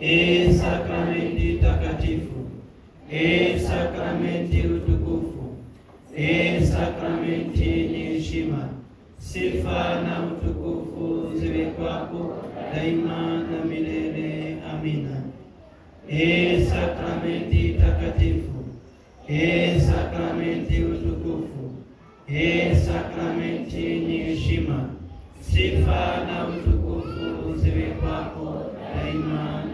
E sakramenti takatifu, ee sakramenti utukufu, ee sakramenti yenye heshima, sifa na utukufu ziwe kwako daima na milele. Amina. Ee sakramenti takatifu, ee sakramenti utukufu, ee sakramenti yenye heshima, sifa na utukufu ziwe kwako daima